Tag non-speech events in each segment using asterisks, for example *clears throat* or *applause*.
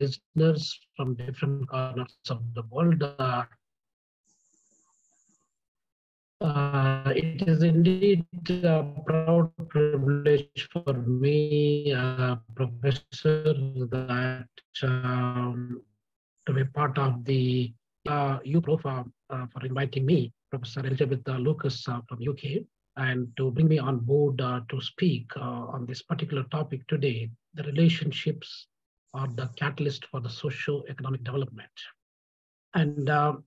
listeners from different corners of the world. Uh, it is indeed a proud privilege for me, uh, Professor, that um, to be part of the uh, UPRO for, uh, for inviting me, Professor Elizabeth Lucas uh, from UK, and to bring me on board uh, to speak uh, on this particular topic today, the relationships are the catalyst for the socio-economic development. And *clears throat*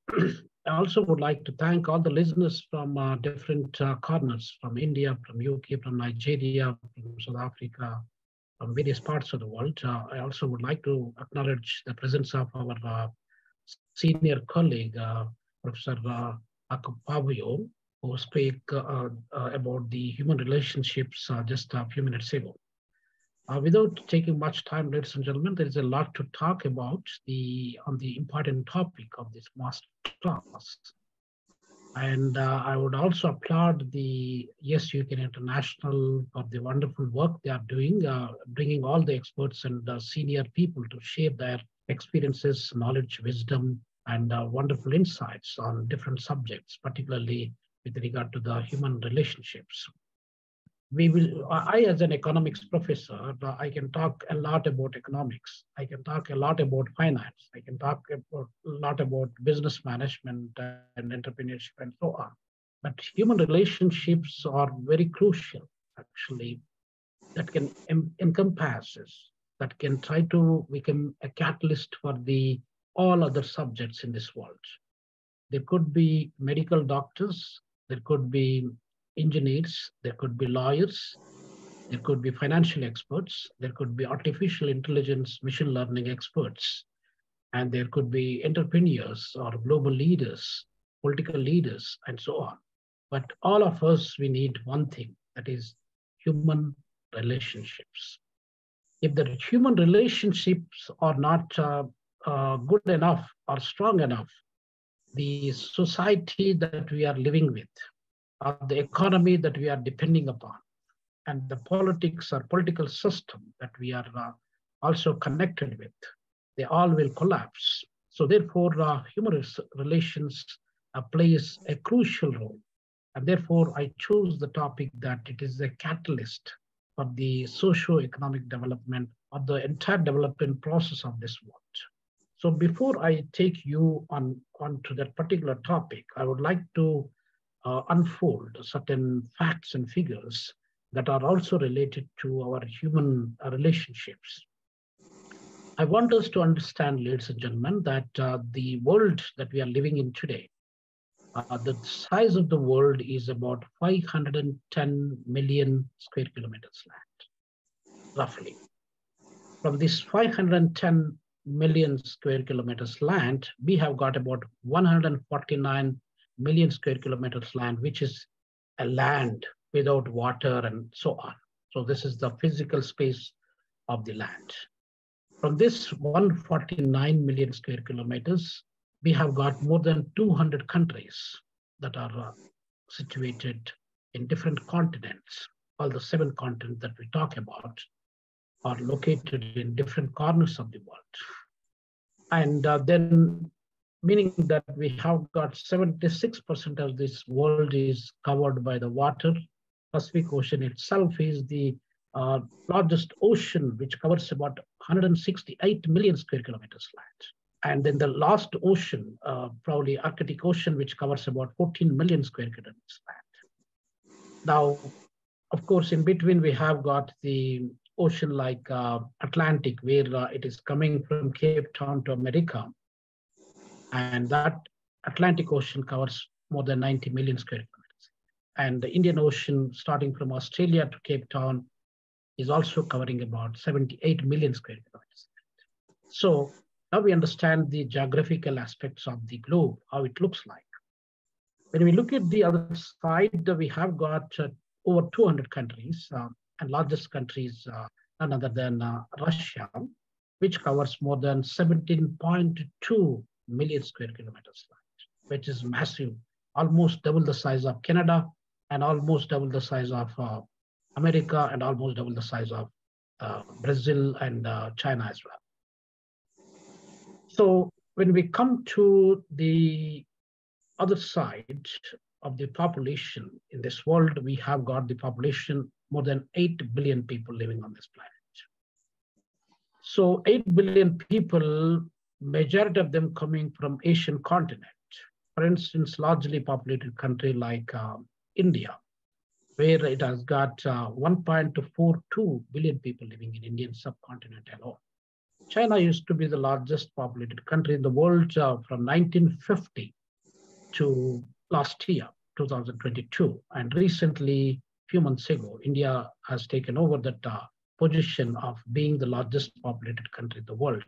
I also would like to thank all the listeners from uh, different uh, corners, from India, from UK, from Nigeria, from South Africa, from various parts of the world. Uh, I also would like to acknowledge the presence of our uh, senior colleague, uh, Professor uh, Akpavio, who spoke uh, about the human relationships just a few minutes ago. Uh, without taking much time, ladies and gentlemen, there is a lot to talk about the on the important topic of this master class. And uh, I would also applaud the Yes You Can International for the wonderful work they are doing, uh, bringing all the experts and senior people to share their experiences, knowledge, wisdom, and uh, wonderful insights on different subjects, particularly with regard to the human relationships we will, I as an economics professor, uh, I can talk a lot about economics. I can talk a lot about finance. I can talk about, a lot about business management and entrepreneurship and so on. But human relationships are very crucial, actually, that can em- encompass that can try to become a catalyst for the all other subjects in this world. There could be medical doctors, there could be engineers, there could be lawyers, there could be financial experts, there could be artificial intelligence, machine learning experts, and there could be entrepreneurs or global leaders, political leaders, and so on. But all of us, we need one thing that is human relationships. If the human relationships are not uh, uh, good enough or strong enough, the society that we are living with, of the economy that we are depending upon and the politics or political system that we are uh, also connected with, they all will collapse. So therefore, uh, human relations uh, plays a crucial role. And therefore, I choose the topic that it is a catalyst for the socio-economic development of the entire development process of this world. So before I take you on, on to that particular topic, I would like to uh, unfold certain facts and figures that are also related to our human relationships. I want us to understand, ladies and gentlemen, that uh, the world that we are living in today, uh, the size of the world is about 510 million square kilometers land, roughly. From this 510 million square kilometers land, we have got about 149 million square kilometers land, which is a land without water and so on. So this is the physical space of the land. From this 149 million square kilometers, we have got more than 200 countries that are uh, situated in different continents. All the seven continents that we talk about are located in different corners of the world. And uh, then meaning that we have got 76% of this world is covered by the water. Pacific Ocean itself is the uh, largest ocean, which covers about 168 million square kilometers land. And then the last ocean, uh, probably Arctic Ocean, which covers about 14 million square kilometers land. Now, of course, in between, we have got the ocean like uh, Atlantic, where uh, it is coming from Cape Town to America and that Atlantic Ocean covers more than 90 million square kilometers. And the Indian Ocean, starting from Australia to Cape Town, is also covering about 78 million square kilometers. So now we understand the geographical aspects of the globe, how it looks like. When we look at the other side, we have got uh, over 200 countries, uh, and largest countries uh, none other than uh, Russia, which covers more than 17.2 million square kilometers land, which is massive, almost double the size of Canada and almost double the size of uh, America and almost double the size of uh, Brazil and uh, China as well. So when we come to the other side of the population in this world, we have got the population more than 8 billion people living on this planet. So 8 billion people, majority of them coming from Asian continent. For instance, largely populated country like uh, India, where it has got uh, 1.42 billion people living in Indian subcontinent alone. China used to be the largest populated country in the world uh, from 1950 to last year, 2022. And recently, a few months ago, India has taken over that uh, position of being the largest populated country in the world.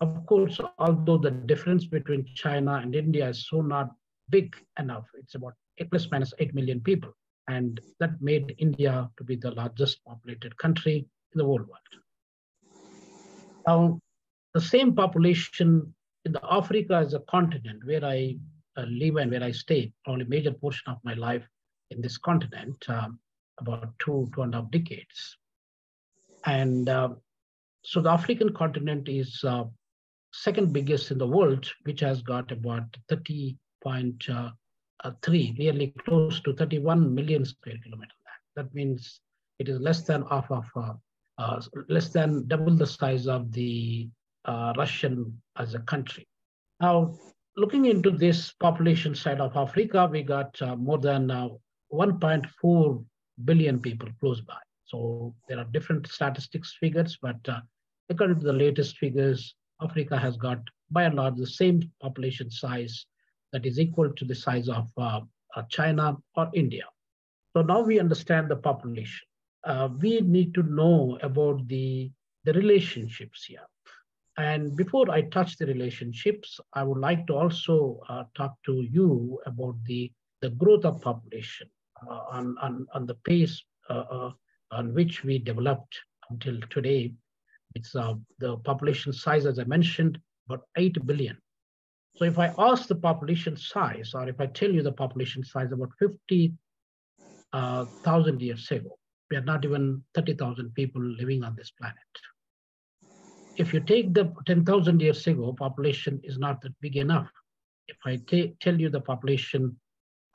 Of course, although the difference between China and India is so not big enough, it's about plus minus 8 million people. And that made India to be the largest populated country in the whole world. Now, the same population in the Africa as a continent where I uh, live and where I stay, only major portion of my life in this continent, um, about two, two and a half decades. And uh, so the African continent is uh, second biggest in the world, which has got about 30.3, uh, nearly close to 31 million square kilometer land. That means it is less than half of, uh, uh, less than double the size of the uh, Russian as a country. Now, looking into this population side of Africa, we got more than 1.4 billion people close by. So there are different statistics figures, but uh, according to the latest figures, Africa has got by and large the same population size that is equal to the size of uh, uh, China or India. So now we understand the population. Uh, we need to know about the, the relationships here. And before I touch the relationships, I would like to also uh, talk to you about the, the growth of population uh, on, on, on the pace uh, on which we developed until today. It's uh, the population size, as I mentioned, about 8 billion. So if I ask the population size, or if I tell you the population size about 50,000 uh, years ago, we are not even 30,000 people living on this planet. If you take the 10,000 years ago, population is not that big enough. If I tell you the population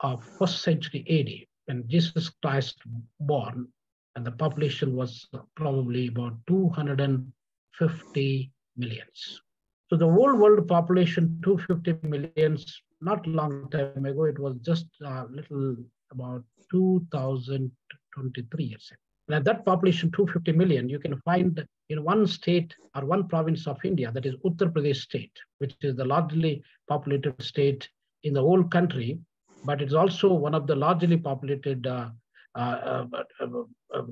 of first century AD, when Jesus Christ born, and the population was probably about 250 millions. So the whole world population, 250 millions, not long time ago, it was just a little about 2023 years ago. And that population, 250 million, you can find in one state or one province of India, that is Uttar Pradesh state, which is the largely populated state in the whole country, but it's also one of the largely populated uh, uh, uh, uh,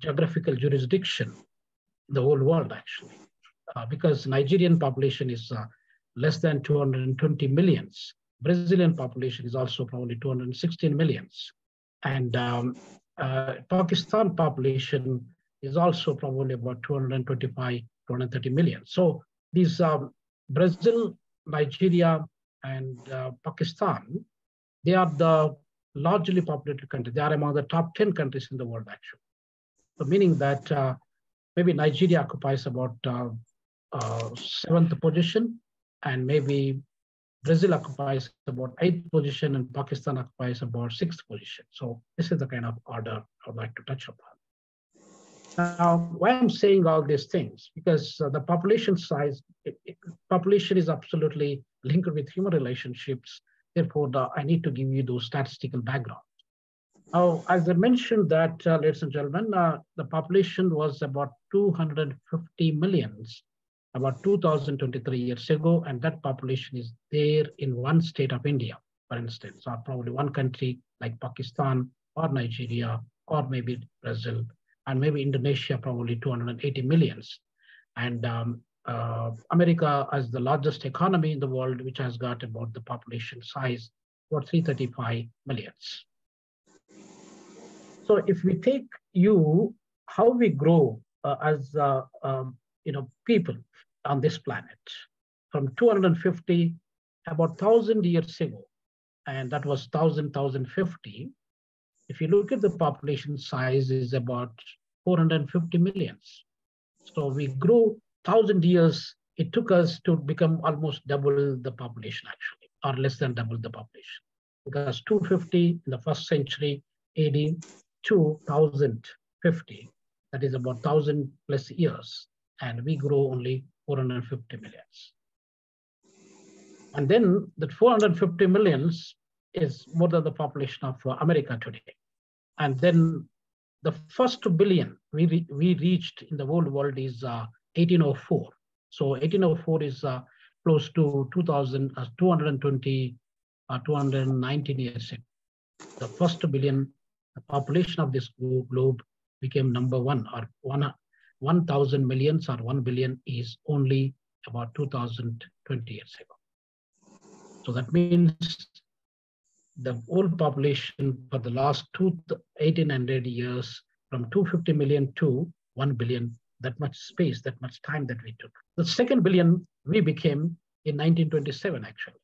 geographical jurisdiction the whole world, actually, because Nigerian population is less than 220 millions. Brazilian population is also probably 216 millions. And um, uh, Pakistan population is also probably about 225, 230 million. So these um, Brazil, Nigeria, and uh, Pakistan, they are the largely populated country. They are among the top 10 countries in the world, actually. So meaning that uh, maybe Nigeria occupies about uh, uh, seventh position, and maybe Brazil occupies about eighth position, and Pakistan occupies about sixth position. So this is the kind of order I would like to touch upon. Now, why I'm saying all these things? Because uh, the population size, it, it, population is absolutely linked with human relationships Therefore, the, I need to give you those statistical background. Now, as I mentioned that, uh, ladies and gentlemen, uh, the population was about 250 millions about 2023 years ago, and that population is there in one state of India, for instance, or probably one country like Pakistan or Nigeria or maybe Brazil, and maybe Indonesia, probably 280 millions. And um, uh, America as the largest economy in the world, which has got about the population size about 335 millions. So if we take you, how we grow uh, as uh, um, you know people on this planet from 250 about 1,000 years ago, and that was 1,000, 1,050. If you look at the population size is about 450 millions. So we grew thousand years it took us to become almost double the population actually, or less than double the population. Because 250 in the first century AD to 1050, that is about 1000 plus years, and we grow only 450 millions. And then that 450 millions is more than the population of America today. And then the first billion we, re we reached in the whole world is uh, 1804. So 1804 is uh, close to 2000, uh, 220, uh, 219 years ago. The first billion, the population of this globe became number one or one, 1,000 millions or 1 billion is only about 2020 years ago. So that means the whole population for the last two, 1800 years from 250 million to 1 billion, that much space, that much time that we took. The second billion we became in 1927, actually.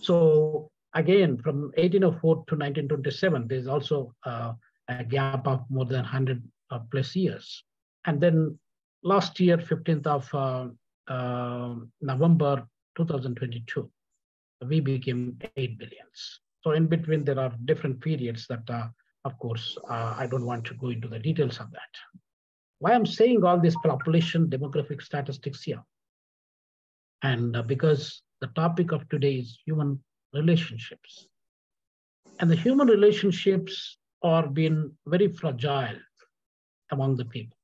So again, from 1804 to 1927, there's also uh, a gap of more than 100 uh, plus years. And then last year, 15th of uh, uh, November 2022, we became 8 billions. So in between, there are different periods that, uh, of course, uh, I don't want to go into the details of that. Why I'm saying all this population demographic statistics here? And uh, because the topic of today is human relationships. And the human relationships are being very fragile among the people.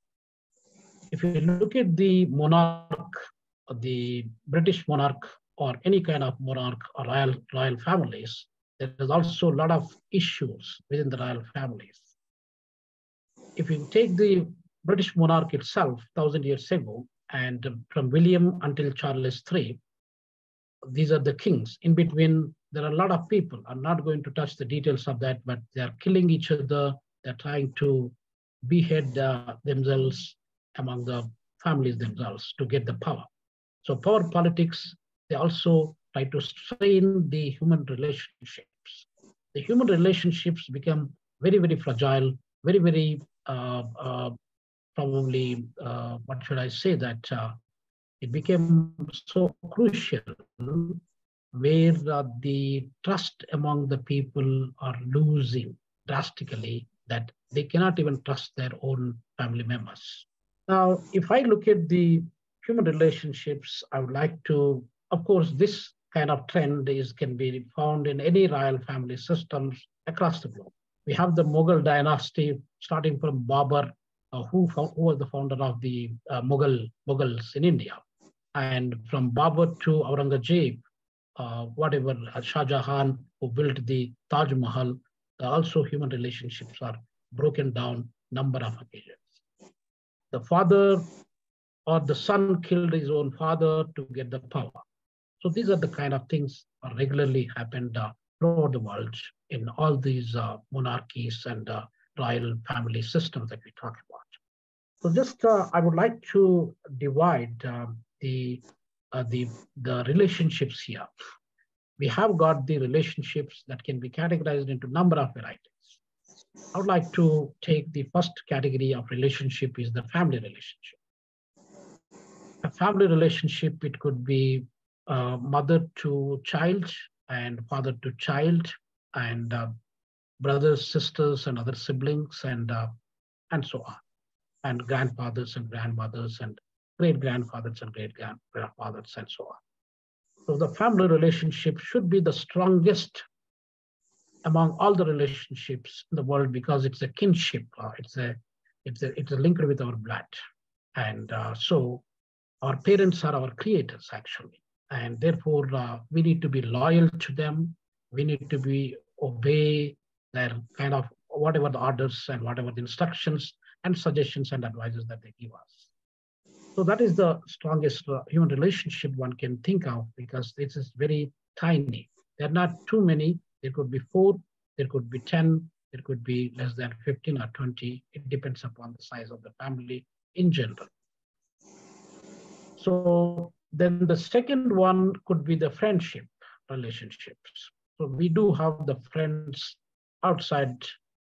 If you look at the monarch, the British monarch or any kind of monarch or royal, royal families, there is also a lot of issues within the royal families. If you take the British monarch itself, thousand years ago, and from William until Charles III, these are the kings. In between, there are a lot of people. I'm not going to touch the details of that, but they are killing each other. They're trying to behead uh, themselves among the families themselves to get the power. So power politics they also try to strain the human relationships. The human relationships become very, very fragile, very, very uh, uh, probably, uh, what should I say, that uh, it became so crucial where uh, the trust among the people are losing drastically that they cannot even trust their own family members. Now, if I look at the human relationships, I would like to of course, this kind of trend is can be found in any royal family systems across the globe. We have the Mughal dynasty starting from Babur, uh, who, who was the founder of the uh, Mughal Mughals in India, and from Babur to Aurangzeb, uh, whatever Shah Jahan who built the Taj Mahal, also human relationships are broken down number of occasions. The father or the son killed his own father to get the power. So these are the kind of things regularly happened uh, throughout the world in all these uh, monarchies and uh, royal family system that we talk about. So just uh, I would like to divide um, the, uh, the, the relationships here. We have got the relationships that can be categorized into number of varieties. I would like to take the first category of relationship is the family relationship. A family relationship, it could be uh, mother to child and father to child and uh, brothers, sisters, and other siblings, and uh, and so on, and grandfathers and grandmothers and great grandfathers and great grandfathers, and so on. So the family relationship should be the strongest among all the relationships in the world because it's a kinship. Uh, it's a it's a it's a linked with our blood, and uh, so our parents are our creators actually and therefore uh, we need to be loyal to them we need to be obey their kind of whatever the orders and whatever the instructions and suggestions and advices that they give us. So that is the strongest uh, human relationship one can think of because this is very tiny. There are not too many. There could be four there could be 10 there could be less than 15 or 20 it depends upon the size of the family in general. So then the second one could be the friendship relationships. So we do have the friends outside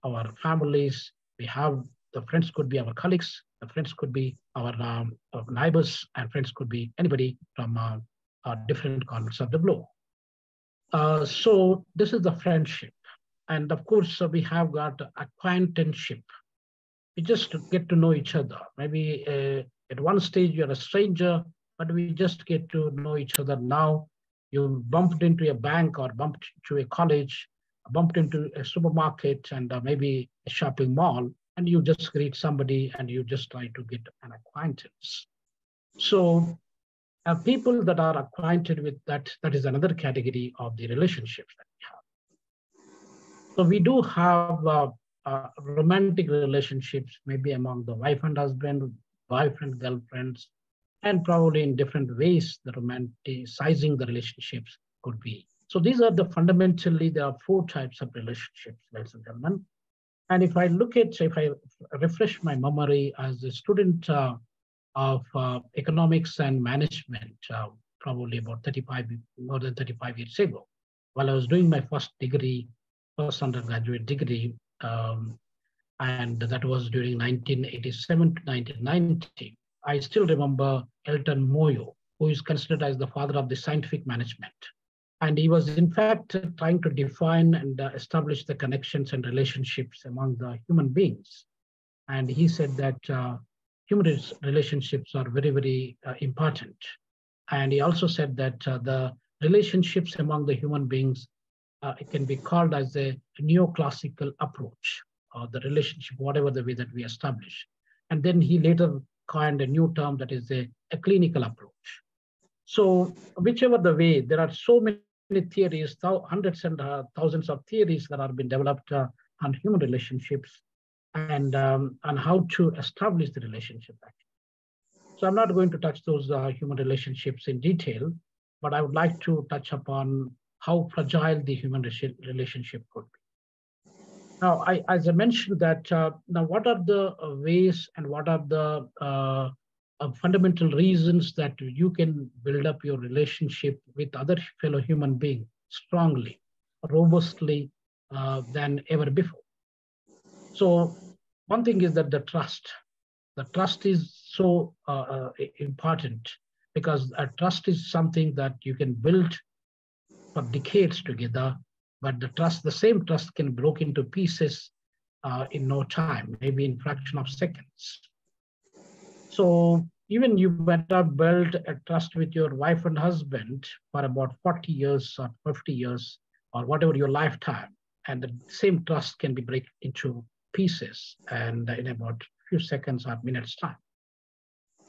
our families. We have the friends could be our colleagues, the friends could be our, um, our, neighbors, and friends could be anybody from uh, different corners of the globe. Uh, so this is the friendship. And of course, uh, we have got acquaintanceship. We just get to know each other. Maybe uh, at one stage you're a stranger, but we just get to know each other now. You bumped into a bank or bumped to a college, bumped into a supermarket and uh, maybe a shopping mall, and you just greet somebody and you just try to get an acquaintance. So uh, people that are acquainted with that, that is another category of the relationships that we have. So we do have uh, uh, romantic relationships, maybe among the wife and husband, boyfriend, girlfriends, and probably in different ways, the romanticizing the relationships could be. So these are the fundamentally, there are four types of relationships, ladies and gentlemen. And if I look at, if I refresh my memory as a student uh, of uh, economics and management, uh, probably about 35, more than 35 years ago, while I was doing my first degree, first undergraduate degree, um, and that was during 1987 to 1990. I still remember Elton Mayo, who is considered as the father of the scientific management. And he was, in fact, trying to define and uh, establish the connections and relationships among the human beings. And he said that uh, human relationships are very, very uh, important. And he also said that uh, the relationships among the human beings, uh, can be called as a neoclassical approach, or the relationship, whatever the way that we establish. And then he later coined a new term that is a, a clinical approach. So whichever the way, there are so many theories, hundreds and uh, thousands of theories that have been developed uh, on human relationships and, um, and how to establish the relationship. So I'm not going to touch those uh, human relationships in detail, but I would like to touch upon how fragile the human relationship could be. Now, I, as I mentioned that, uh, now what are the uh, ways and what are the uh, fundamental reasons that you can build up your relationship with other fellow human being strongly, robustly uh, than ever before? So one thing is that the trust, the trust is so uh, uh, important because a trust is something that you can build for decades together, but the trust, the same trust can broke into pieces uh, in no time, maybe in fraction of seconds. So even you better build a trust with your wife and husband for about 40 years or 50 years or whatever your lifetime, and the same trust can be break into pieces and in about a few seconds or minutes time.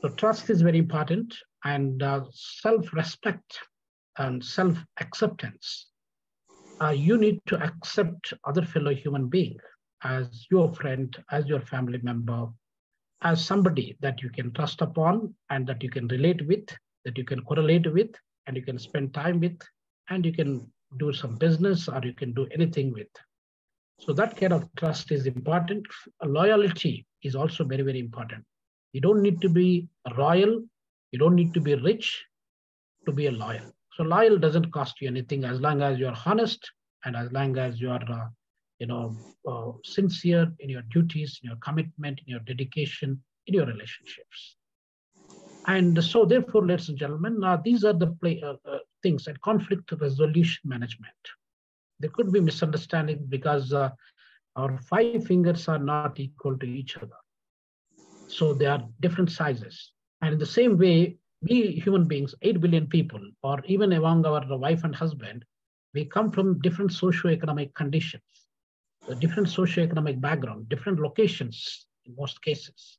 So trust is very important and uh, self-respect and self-acceptance. Uh, you need to accept other fellow human being as your friend, as your family member, as somebody that you can trust upon and that you can relate with, that you can correlate with, and you can spend time with, and you can do some business or you can do anything with. So that kind of trust is important. Loyalty is also very, very important. You don't need to be royal. You don't need to be rich to be a loyal. So loyal doesn't cost you anything as long as you're honest and as long as you are, uh, you know, uh, sincere in your duties, in your commitment, in your dedication, in your relationships. And so, therefore, ladies and gentlemen, these are the play, uh, uh, things and conflict resolution management there could be misunderstanding because uh, our five fingers are not equal to each other. So they are different sizes. And in the same way, we human beings, 8 billion people, or even among our wife and husband, we come from different socio-economic conditions, different socio-economic background, different locations in most cases.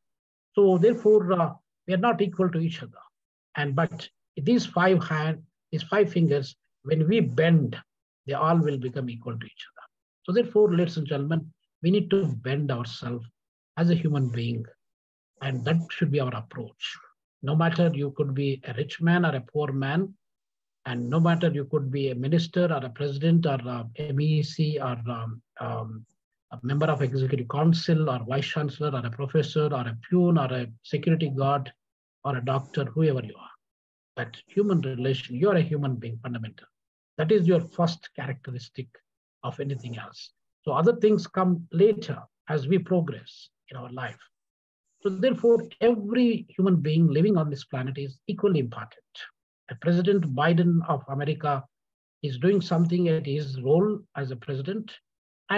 So therefore, uh, we are not equal to each other. And but these five hand, these five fingers, when we bend they all will become equal to each other. So therefore, ladies and gentlemen, we need to bend ourselves as a human being, and that should be our approach. No matter you could be a rich man or a poor man, and no matter you could be a minister or a president or a MEC or um, um, a member of executive council or vice chancellor or a professor or a peon or a security guard or a doctor, whoever you are. But human relation, you're a human being fundamental. That is your first characteristic of anything else. So other things come later as we progress in our life. So therefore, every human being living on this planet is equally important. President Biden of America is doing something at his role as a president,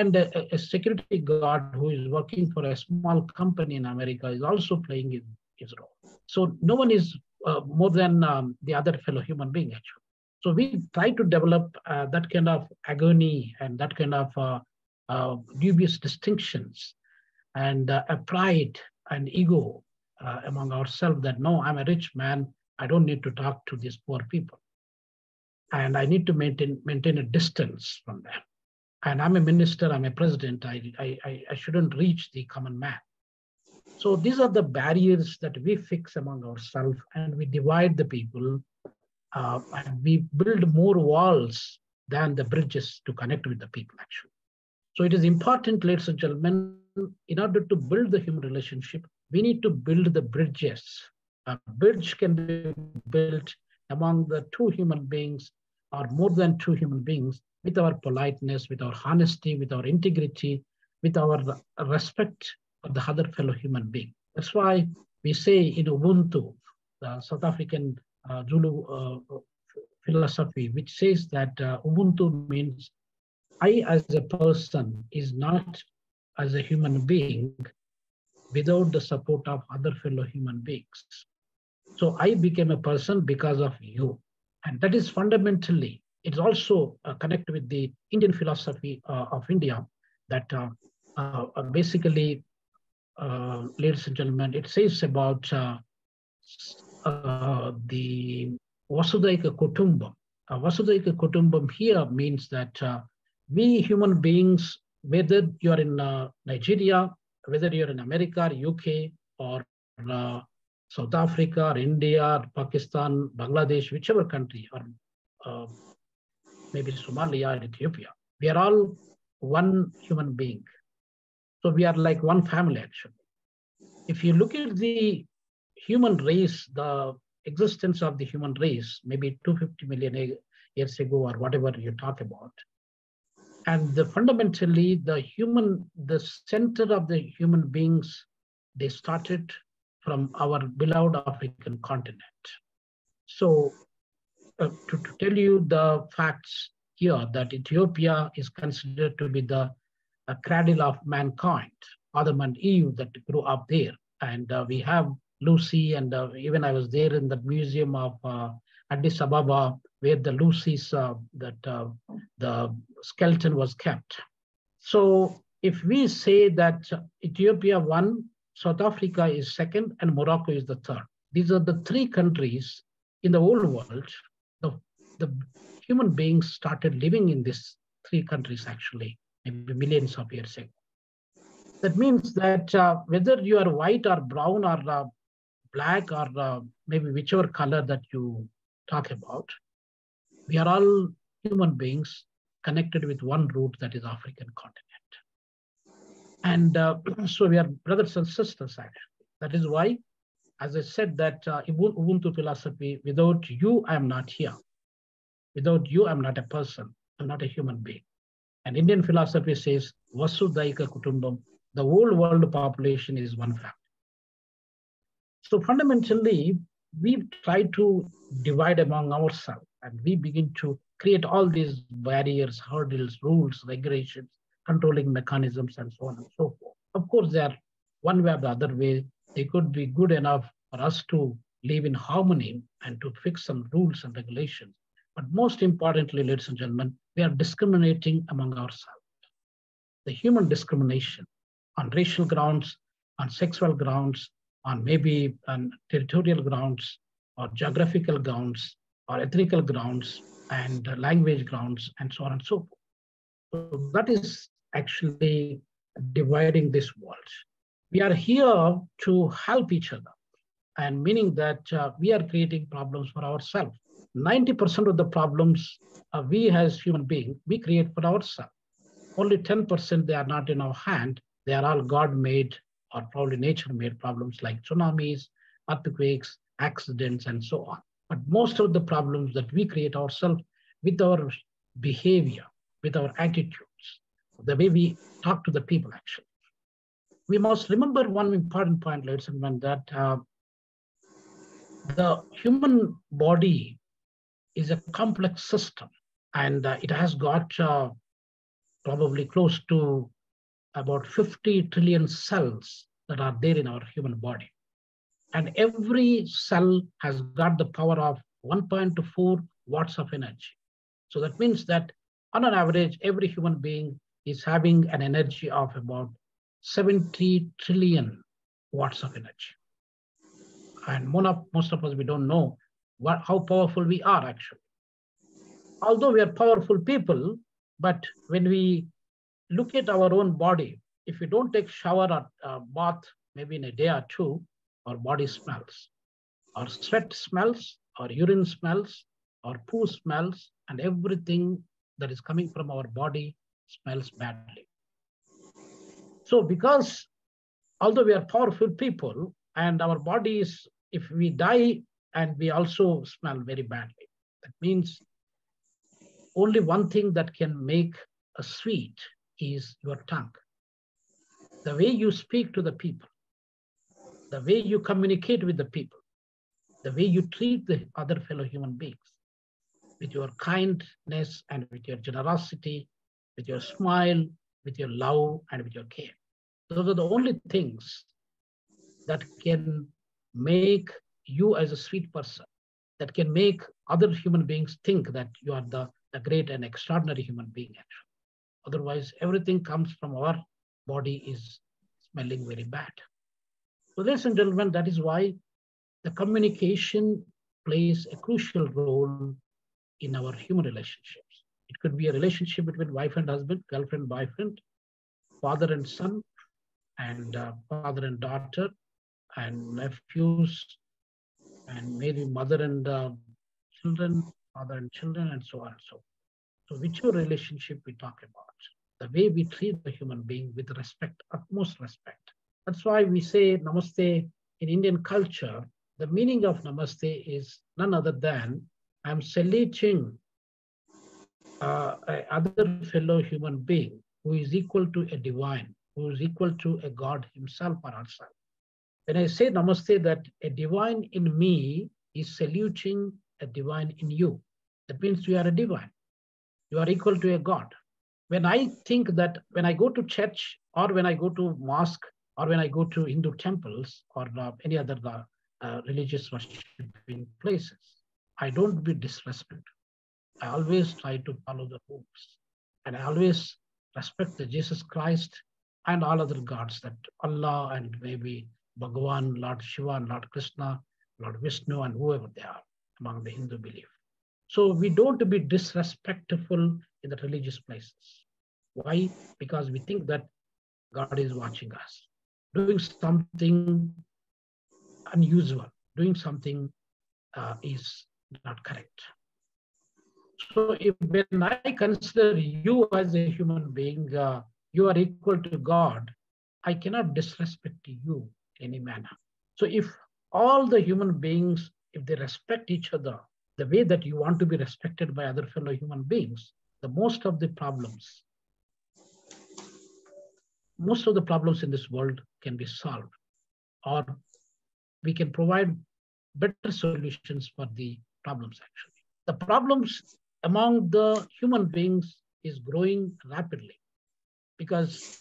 and a, a, security guard who is working for a small company in America is also playing his, his role. So no one is uh, more than um, the other fellow human being, actually. So we try to develop uh, that kind of agony and that kind of uh, uh dubious distinctions and uh, a pride and ego uh, among ourselves that no, I'm a rich man. I don't need to talk to these poor people. And I need to maintain, maintain a distance from them. And I'm a minister, I'm a president, I, I, I shouldn't reach the common man. So these are the barriers that we fix among ourselves and we divide the people uh, and we build more walls than the bridges to connect with the people actually. So it is important, ladies and gentlemen, in order to build the human relationship, we need to build the bridges. A bridge can be built among the two human beings or more than two human beings with our politeness, with our honesty, with our integrity, with our respect of the other fellow human being. That's why we say in Ubuntu, the South African uh, Zulu uh, philosophy, which says that uh, Ubuntu means I as a person is not as a human being without the support of other fellow human beings. So I became a person because of you. And that is fundamentally, it's also uh, connected with the Indian philosophy uh, of India that uh, uh basically, uh, ladies and gentlemen, it says about uh, the Vasudhaika Kutumbam. Uh, Vasudhaika Kutumbam here means that we human beings whether you're in uh, Nigeria, whether you're in America, UK, or uh, South Africa, or India, or Pakistan, Bangladesh, whichever country, or uh, maybe Somalia or Ethiopia, we are all one human being. So we are like one family, actually. If you look at the human race, the existence of the human race, maybe 250 million years ago, or whatever you talk about, and the, fundamentally the human the center of the human beings they started from our beloved african continent so uh, to, to, tell you the facts here that ethiopia is considered to be the uh, cradle of mankind adam and eve that grew up there and uh, we have lucy and uh, even i was there in the museum of uh, addis ababa where the Lucy's, that the skeleton was kept. So if we say that Ethiopia won, South Africa is second, and Morocco is the third. These are the three countries in the old world. The, the human beings started living in these three countries actually, maybe millions of years ago. That means that uh, whether you are white or brown or uh, black or uh, maybe whichever color that you talk about, we are all human beings connected with one root that is African continent. And uh, *clears throat* so we are brothers and sisters, actually. That is why, as I said, that uh, Ubuntu philosophy, without you, I am not here. Without you, I'm not a person. I'm not a human being. And Indian philosophy says, Vasudhaika Kutumbam, the whole world population is one family. So fundamentally, we try to divide among ourselves and we begin to create all these barriers, hurdles, rules, regulations, controlling mechanisms, and so on and so forth. Of course, they are one way or the other way, they could be good enough for us to live in harmony and to fix some rules and regulations. But most importantly, ladies and gentlemen, we are discriminating among ourselves. The human discrimination on racial grounds, on sexual grounds, on maybe on territorial grounds or geographical grounds or ethnical grounds and language grounds and so on and so forth. So that is actually dividing this world. We are here to help each other and meaning that uh, we are creating problems for ourselves. 90% of the problems uh, we as human beings, we create for ourselves. Only 10% they are not in our hand. They are all God-made or probably nature-made problems like tsunamis, earthquakes, accidents, and so on. But most of the problems that we create ourselves with our behavior, with our attitudes, the way we talk to the people actually. we must remember one important point, ladies and gentlemen, that uh, the human body is a complex system and uh, it has got uh, probably close to about 50 trillion cells that are there in our human body. And every cell has got the power of 1.4 watts of energy. So that means that on an average, every human being is having an energy of about 70 trillion watts of energy. And most of, most of us, we don't know what, how powerful we are actually. Although we are powerful people, but when we look at our own body, if we don't take shower or uh, bath maybe in a day or two, our body smells. Our sweat smells, our urine smells, our poo smells, and everything that is coming from our body smells badly. So because although we are powerful people and our bodies, if we die and we also smell very badly, that means only one thing that can make a sweet is your tongue. The way you speak to the people, the way you communicate with the people, the way you treat the other fellow human beings, with your kindness and with your generosity, with your smile, with your love, and with your care. Those are the only things that can make you as a sweet person, that can make other human beings think that you are the, the great and extraordinary human being, actually. Otherwise, everything comes from our body is smelling very bad. So, ladies and gentlemen, that is why the communication plays a crucial role in our human relationships. It could be a relationship between wife and husband, girlfriend, boyfriend, father and son, and uh, father and daughter, and nephews, and maybe mother and uh, children, father and children, and so on and so. So, whichever relationship we talk about, the way we treat the human being with respect, utmost respect. That's why we say namaste in Indian culture. The meaning of namaste is none other than I'm saluting uh, other fellow human being who is equal to a divine, who is equal to a God himself or herself. When I say namaste, that a divine in me is saluting a divine in you. That means you are a divine. You are equal to a God. When I think that when I go to church or when I go to mosque or when I go to Hindu temples or uh, any other uh, uh religious worshiping places, I don't be disrespect. I always try to follow the rules. And I always respect the Jesus Christ and all other gods that Allah and maybe Bhagavan, Lord Shiva, and Lord Krishna, Lord Vishnu, and whoever they are among the Hindu belief. So we don't be disrespectful in the religious places. Why? Because we think that God is watching us, doing something unusual, doing something uh, is not correct. So if when I consider you as a human being, uh, you are equal to God, I cannot disrespect you in any manner. So if all the human beings, if they respect each other the way that you want to be respected by other fellow human beings, the most of the problems, most of the problems in this world can be solved or we can provide better solutions for the problems actually. The problems among the human beings is growing rapidly because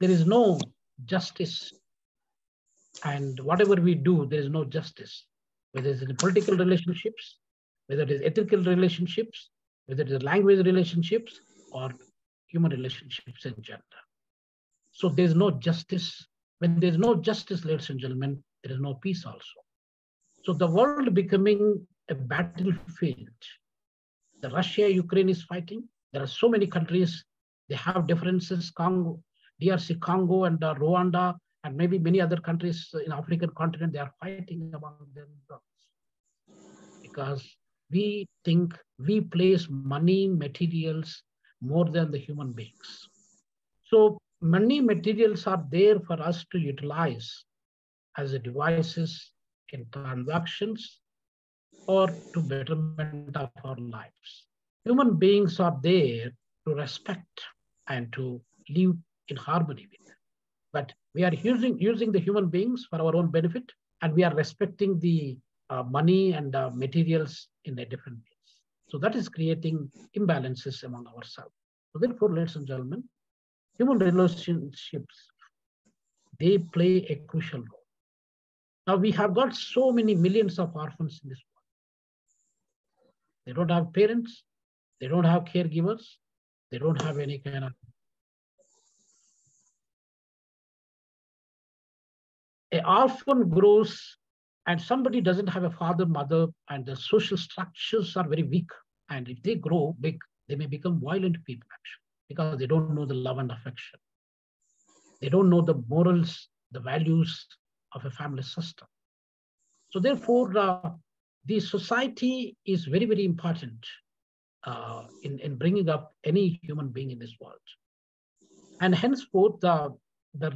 there is no justice and whatever we do, there is no justice, whether it's in political relationships, whether it is ethical relationships, whether it is language relationships or human relationships in gender. So there's no justice. When there's no justice, ladies and gentlemen, there is no peace also. So the world becoming a battlefield. The Russia, Ukraine is fighting. There are so many countries, they have differences, Congo, DRC Congo and uh, Rwanda, and maybe many other countries in African continent, they are fighting among themselves. Because we think we place money, materials more than the human beings. So money materials are there for us to utilize as devices in transactions or to betterment of our lives. Human beings are there to respect and to live in harmony with. but we are using, using the human beings for our own benefit, and we are respecting the uh, money and uh, materials in a different ways. So that is creating imbalances among ourselves. So therefore, ladies and gentlemen, human relationships, they play a crucial role. Now we have got so many millions of orphans in this world. They don't have parents, they don't have caregivers, they don't have any kind of a orphan grows and somebody doesn't have a father, mother, and the social structures are very weak. And if they grow big, they may become violent people actually, because they don't know the love and affection. They don't know the morals, the values of a family system. So therefore, uh, the society is very, very important uh, in, in bringing up any human being in this world. And henceforth, uh, the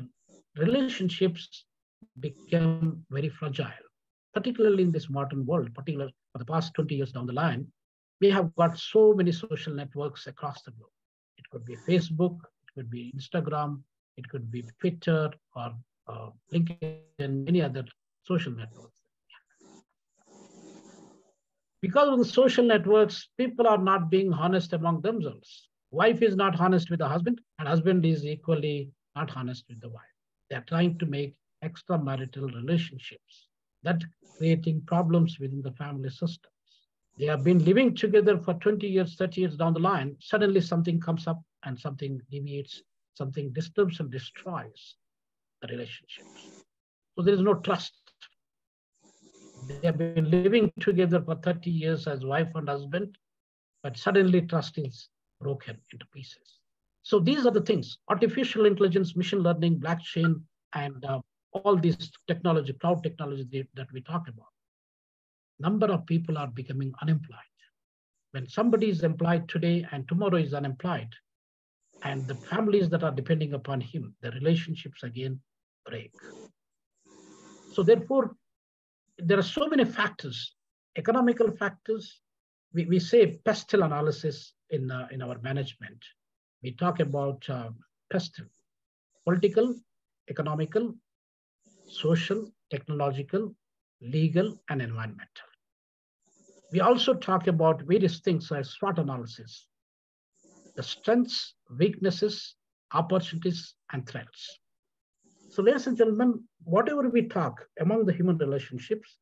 relationships become very fragile, particularly in this modern world, particularly for the past 20 years down the line, we have got so many social networks across the globe. It could be Facebook, it could be Instagram, it could be Twitter or uh, LinkedIn, and many other social networks. Because of the social networks, people are not being honest among themselves. Wife is not honest with the husband, and husband is equally not honest with the wife. They're trying to make extramarital relationships that creating problems within the family systems. They have been living together for 20 years, 30 years down the line. Suddenly something comes up and something deviates, something disturbs and destroys the relationships. So there is no trust. They have been living together for 30 years as wife and husband, but suddenly trust is broken into pieces. So these are the things, artificial intelligence, machine learning, blockchain, and uh, all this technology, cloud technology that we talk about. Number of people are becoming unemployed. When somebody is employed today and tomorrow is unemployed, and the families that are depending upon him, the relationships again break. So therefore, there are so many factors, economical factors. We, we say pestle analysis in, uh, in our management. We talk about uh, pestle, political, economical, social, technological, legal, and environmental. We also talk about various things like SWOT analysis, the strengths, weaknesses, opportunities, and threats. So ladies and gentlemen, whatever we talk among the human relationships,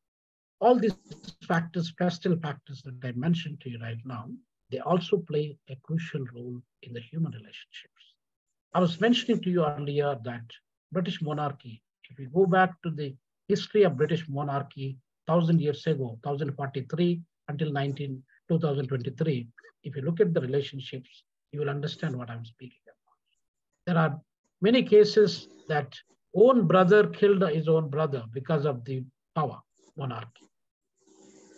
all these factors, pestle factors that I mentioned to you right now, they also play a crucial role in the human relationships. I was mentioning to you earlier that British monarchy, if you go back to the history of British monarchy, 1000 years ago, 1043 until 19, 2023, if you look at the relationships, you will understand what I'm speaking about. There are many cases that own brother killed his own brother because of the power monarchy.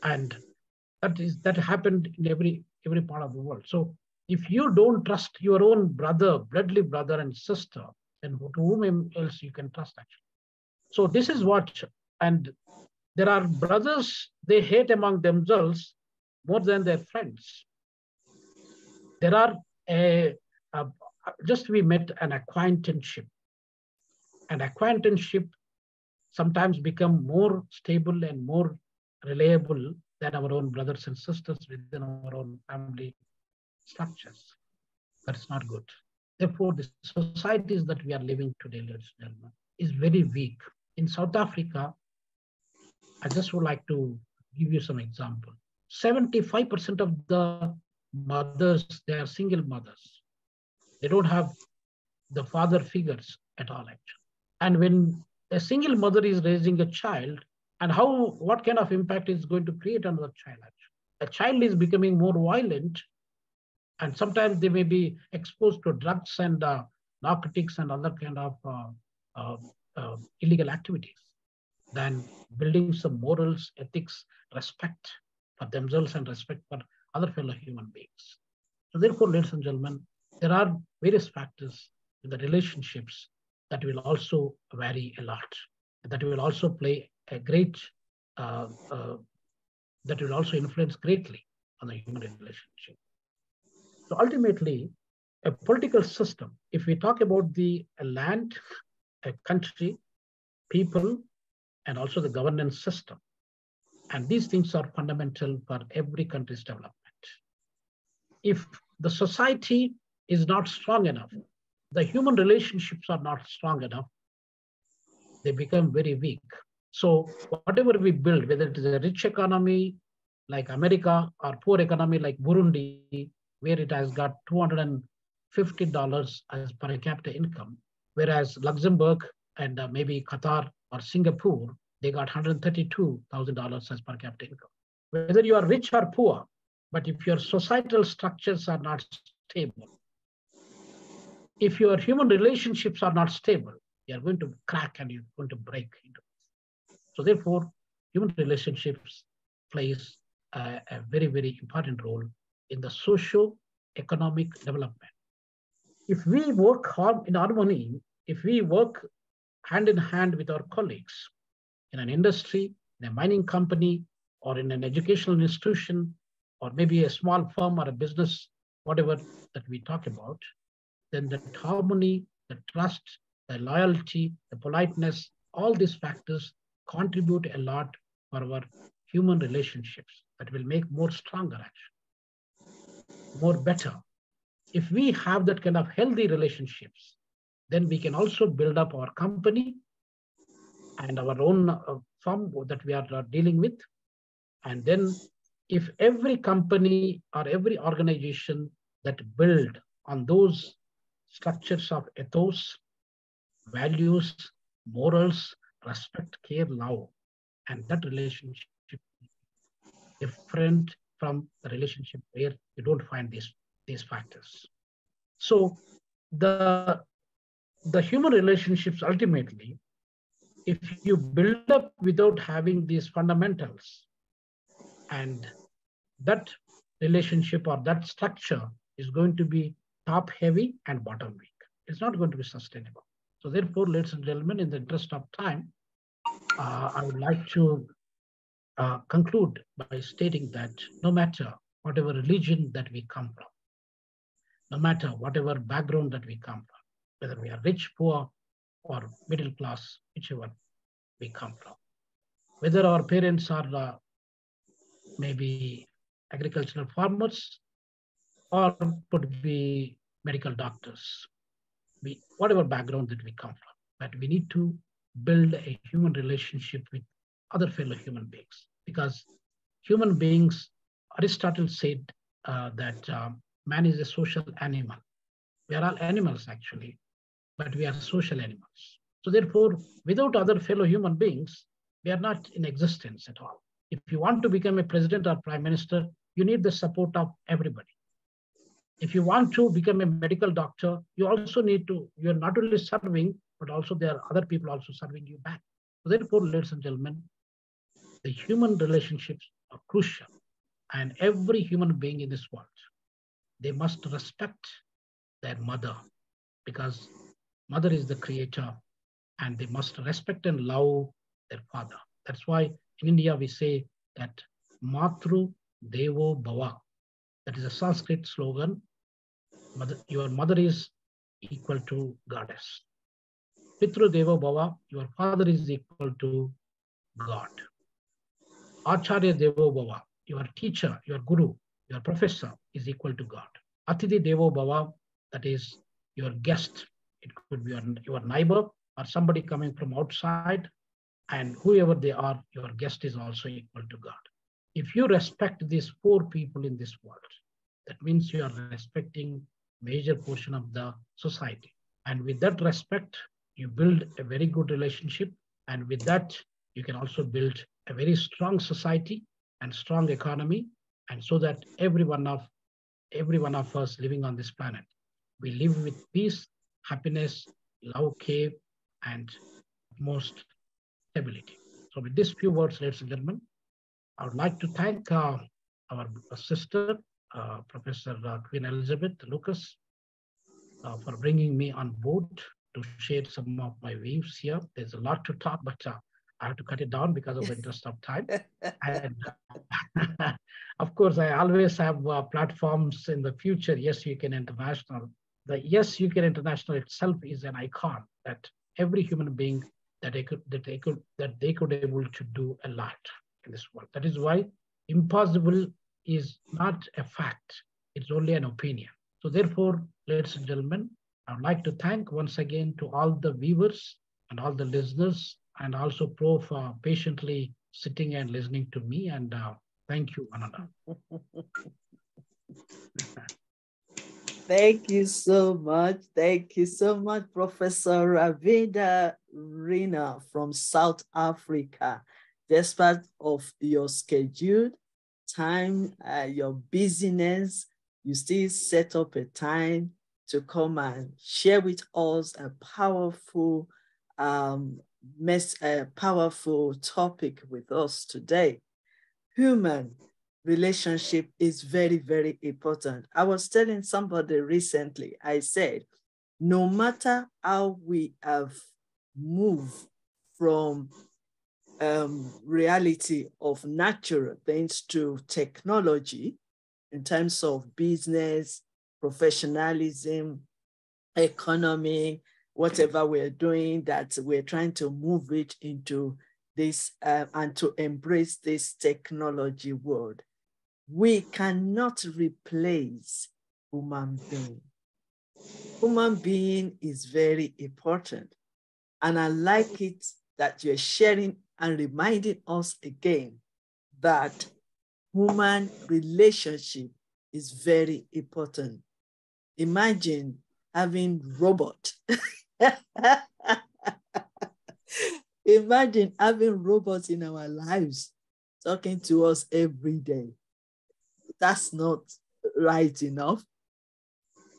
And that is that happened in every every part of the world. So if you don't trust your own brother, bloodly brother and sister, then to whom else you can trust actually. So this is what, and there are brothers, they hate among themselves more than their friends. There are a, a just we met an acquaintanceship and acquaintanceship sometimes become more stable and more reliable than our own brothers and sisters within our own family structures. But it's not good. Therefore, the societies that we are living today, ladies and gentlemen, is very weak. In South Africa, I just would like to give you some example. 75% of the mothers, they are single mothers. They don't have the father figures at all, actually. And when a single mother is raising a child, and how what kind of impact is going to create on the child? A child is becoming more violent, and sometimes they may be exposed to drugs and uh, narcotics and other kind of uh, uh, uh illegal activities than building some morals, ethics, respect for themselves and respect for other fellow human beings. So therefore, ladies and gentlemen, there are various factors in the relationships that will also vary a lot. That will also play a great, uh, uh, that will also influence greatly on the human relationship. So ultimately, a political system, if we talk about the land a country, people, and also the governance system. And these things are fundamental for every country's development. If the society is not strong enough, the human relationships are not strong enough, they become very weak. So whatever we build, whether it is a rich economy like America or poor economy like Burundi, where it has got $250 as per capita income, whereas Luxembourg and uh, maybe Qatar or Singapore, they got $132,000 as per capita income. Whether you are rich or poor, but if your societal structures are not stable, if your human relationships are not stable, you're going to crack and you're going to break into So therefore, human relationships plays a, a very, very important role in the socio-economic development. If we work in harmony, if we work hand in hand with our colleagues in an industry, in a mining company, or in an educational institution, or maybe a small firm or a business, whatever that we talk about, then the harmony, the trust, the loyalty, the politeness, all these factors contribute a lot for our human relationships that will make more stronger action, more better. If we have that kind of healthy relationships, then we can also build up our company and our own uh, firm that we are uh, dealing with. And then if every company or every organization that build on those structures of ethos, values, morals, respect, care, love, and that relationship different from the relationship where you don't find these, these factors. So the, the human relationships ultimately, if you build up without having these fundamentals and that relationship or that structure is going to be top heavy and bottom weak. It's not going to be sustainable. So therefore, ladies and gentlemen, in the interest of time, uh, I would like to uh, conclude by stating that no matter whatever religion that we come from, no matter whatever background that we come from, whether we are rich, poor, or middle class, whichever we come from, whether our parents are uh, maybe agricultural farmers or could be medical doctors, we, whatever background that we come from, but we need to build a human relationship with other fellow human beings because human beings, Aristotle said uh, that um, man is a social animal. We are all animals actually, but we are social animals. So therefore, without other fellow human beings, we are not in existence at all. If you want to become a president or prime minister, you need the support of everybody. If you want to become a medical doctor, you also need to, you're not only serving, but also there are other people also serving you back. So therefore, ladies and gentlemen, the human relationships are crucial. And every human being in this world, they must respect their mother because mother is the creator and they must respect and love their father. That's why in India we say that Matru Devo Bhava. That is a Sanskrit slogan. Mother, your mother is equal to goddess. Pitru Devo Bhava, your father is equal to God. Acharya Devo Bhava, your teacher, your guru, your professor is equal to God. Atithi Devo Bhava, that is your guest. It could be your, your neighbor or somebody coming from outside. And whoever they are, your guest is also equal to God. If you respect these four people in this world, that means you are respecting major portion of the society. And with that respect, you build a very good relationship. And with that, you can also build a very strong society and strong economy. And so that every one of every one of us living on this planet, we live with peace, happiness, love, care, and most stability. So with these few words, ladies and gentlemen, I would like to thank uh, our sister, Professor uh, Queen Elizabeth Lucas, uh, for bringing me on board to share some of my views here. There's a lot to talk, but uh, I have to cut it down because of the interest of time. *laughs* and *laughs* of course, I always have uh, platforms in the future. Yes, you can international. The Yes, you can international itself is an icon that every human being that they could that they could that they could able to do a lot in this world. That is why impossible is not a fact; it's only an opinion. So therefore, ladies and gentlemen, I would like to thank once again to all the viewers and all the listeners, and also Pro for patiently sitting and listening to me. And uh, thank you, Ananda. *laughs* Thank you so much. Thank you so much, Professor Ravinder Rena from South Africa. Despite of your schedule, time, uh, your busyness, you still set up a time to come and share with us a powerful, um, mess, a powerful topic with us today. Human relationship is very, very important. I was telling somebody recently, I said, no matter how we have moved from um, reality of natural things to technology in terms of business, professionalism, economy, whatever we're doing, that we're trying to move it into this uh, and to embrace this technology world we cannot replace human being. Human being is very important. And I like it that you're sharing and reminding us again that human relationship is very important. Imagine having robot. *laughs* Imagine having robots in our lives talking to us every day that's not right enough.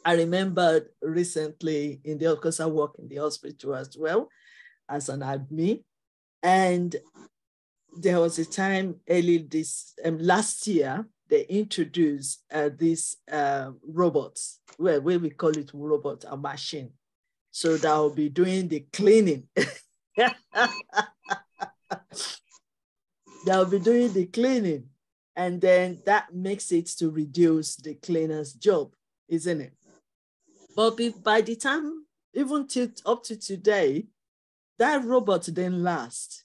I remember recently in the because I work in the hospital as well as an admin, and there was a time early this um, last year they introduced uh, these uh, robots, where, where we call it robot, a machine. So that will be doing the cleaning. *laughs* they'll be doing the cleaning. And then that makes it to reduce the cleaner's job, isn't it? But by the time, even till up to today, that robot didn't last.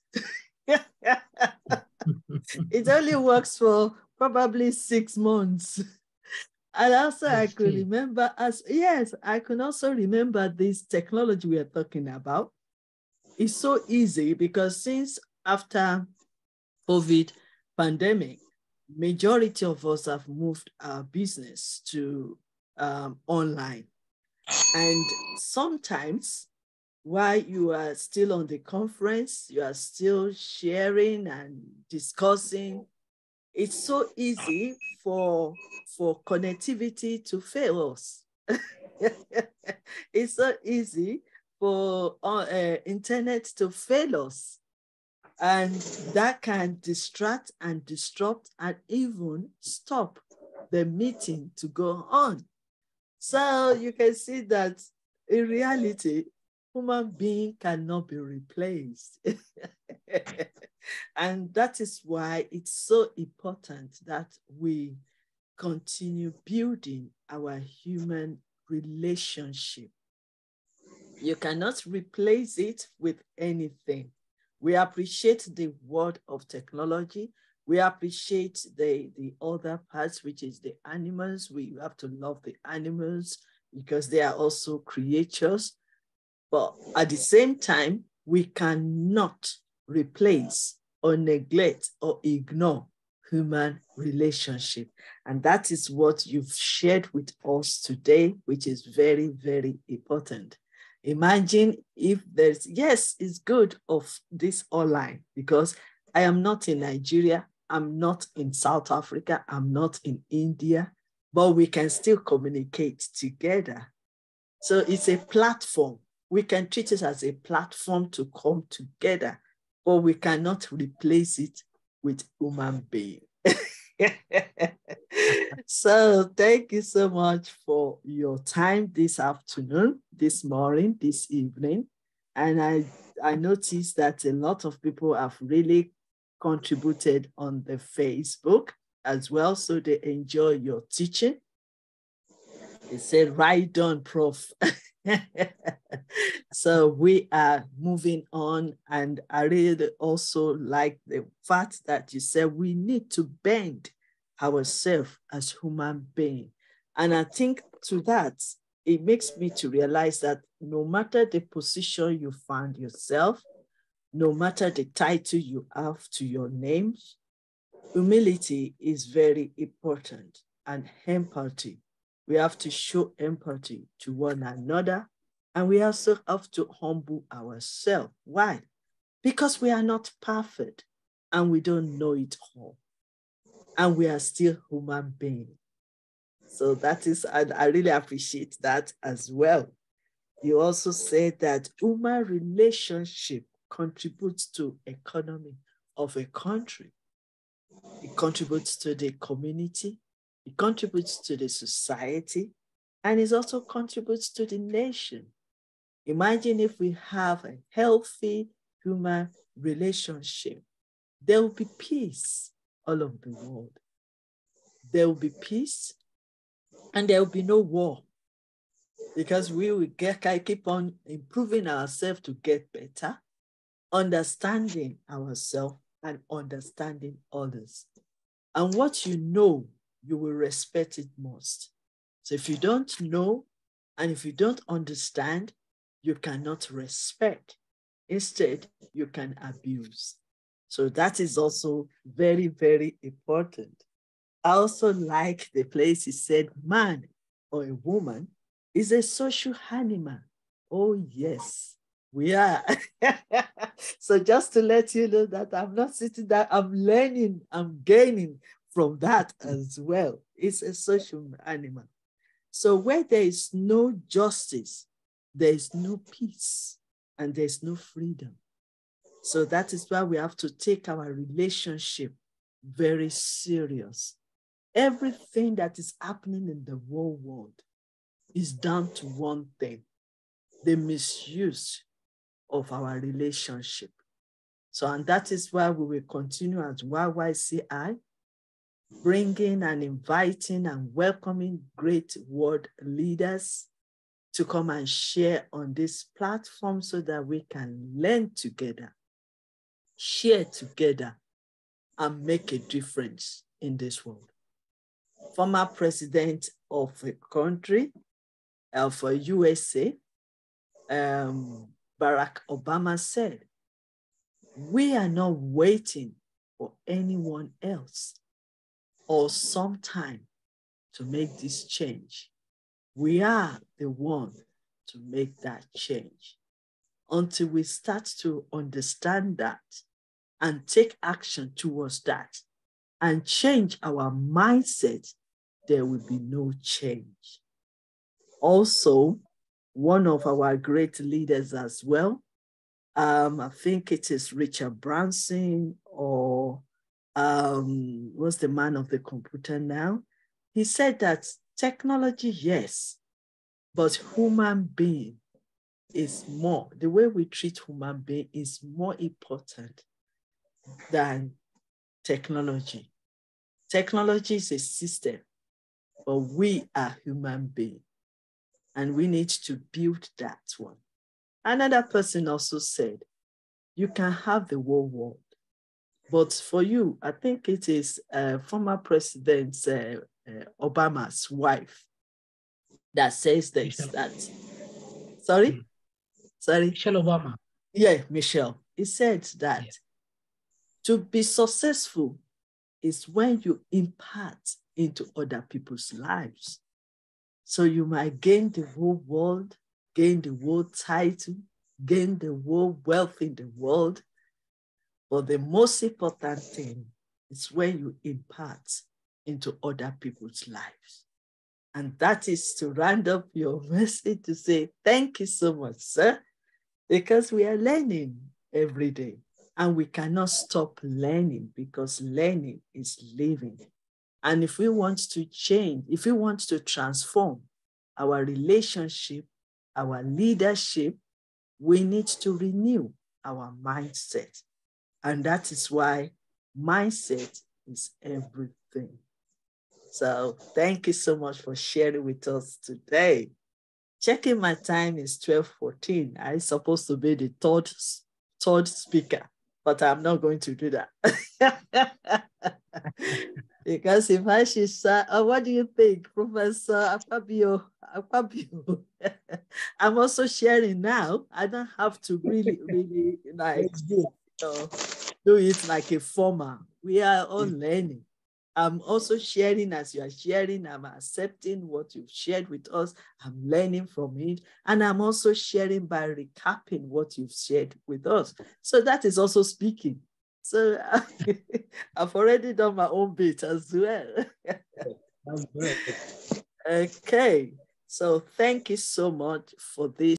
it only works for probably six months. And also, I, I could remember as yes, I can also remember this technology we are talking about. It's so easy because since after COVID pandemic, majority of us have moved our business to um, online. And sometimes while you are still on the conference, you are still sharing and discussing, it's so easy for, for connectivity to fail us. *laughs* it's so easy for uh, internet to fail us. And that can distract and disrupt and even stop the meeting to go on. So you can see that in reality, human being cannot be replaced. *laughs* and that is why it's so important that we continue building our human relationship. You cannot replace it with anything. We appreciate the world of technology. We appreciate the, the other parts, which is the animals. We have to love the animals because they are also creatures. But at the same time, we cannot replace or neglect or ignore human relationship. And that is what you've shared with us today, which is very, very important. Imagine if there's, yes, it's good of this online because I am not in Nigeria, I'm not in South Africa, I'm not in India, but we can still communicate together. So it's a platform. We can treat it as a platform to come together, but we cannot replace it with human being. *laughs* so thank you so much for your time this afternoon, this morning, this evening. And I, I noticed that a lot of people have really contributed on the Facebook as well. So they enjoy your teaching. They said, right on, Prof. *laughs* *laughs* so we are moving on. And I really also like the fact that you said we need to bend ourselves as human beings. And I think to that, it makes me to realize that no matter the position you find yourself, no matter the title you have to your names, humility is very important and empathy. We have to show empathy to one another and we also have to humble ourselves. Why? Because we are not perfect and we don't know it all. And we are still human beings. So that is, I, I really appreciate that as well. You also said that human relationship contributes to economy of a country. It contributes to the community. Contributes to the society. And it also contributes to the nation. Imagine if we have a healthy human relationship, there will be peace all over the world. There will be peace and there will be no war because we will get, keep on improving ourselves to get better, understanding ourselves and understanding others. And what you know, you will respect it most. So if you don't know and if you don't understand, you cannot respect. Instead, you can abuse. So that is also very, very important. I also like the place he said, man or a woman is a social animal. Oh, yes, we are. *laughs* so just to let you know that I'm not sitting there, I'm learning, I'm gaining from that mm-hmm. as well. It's a social animal. So where there is no justice, there is no peace and there's no freedom. So that is why we have to take our relationship very serious. Everything that is happening in the whole world is down to one thing the misuse of our relationship. So, and that is why we will continue as YYCI, bringing and inviting and welcoming great world leaders to come and share on this platform so that we can learn together, share together, and make a difference in this world. Former president of a country, of a USA, um, Barack Obama said, we are not waiting for anyone else or some time to make this change. We are the one to make that change. Until we start to understand that and take action towards that and change our mindset, there will be no change. Also, one of our great leaders as well, um, I think it is Richard Branson or um, what's the man of the computer now? He said that Technology, yes, but human being is more, the way we treat human being is more important than technology. Technology is a system, but we are human beings and we need to build that one. Another person also said, you can have the world, but for you, I think it is uh, former President uh, uh, Obama's wife that says this. Michelle. That sorry, mm. sorry, Michelle Obama. Yeah, Michelle. He said that yeah. to be successful is when you impart into other people's lives. So you might gain the whole world, gain the world title, gain the world wealth in the world. But the most important thing is when you impart into other people's lives. And that is to round up your *laughs* message to say, thank you so much, sir, because we are learning every day and we cannot stop learning because learning is living. And if we want to change, if we want to transform our relationship, our leadership, we need to renew our mindset. And that is why mindset is everything. So thank you so much for sharing with us today. Checking my time is 12:14. I'm supposed to be the third third speaker, but I'm not going to do that. *laughs* because if I should say, oh, what do you think, Professor Akpabio? Akpabio. *laughs* I'm also sharing now. I don't have to really, really like know, do it like a former. We are all mm. learning. I'm also sharing as you are sharing. I'm accepting what you've shared with us. I'm learning from it. And I'm also sharing by recapping what you've shared with us. So that is also speaking. So *laughs* I've already done my own bit as well. *laughs* okay. So thank you so much for this.